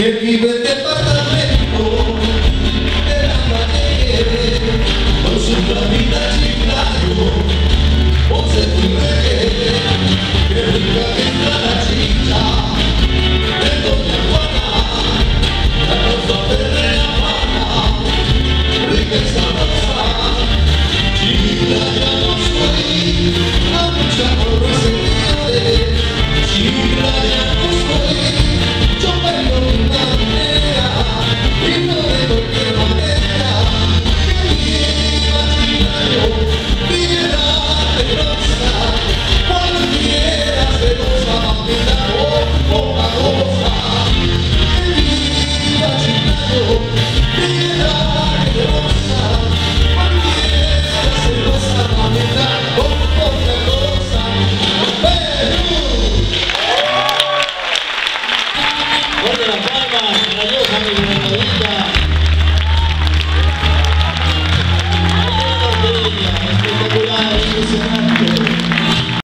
que vive en departamento de la calle con su camita chiflado o se fue que rica está la chicha de Doña Juana la rosa verde la mano rica y sabrosa Thank you.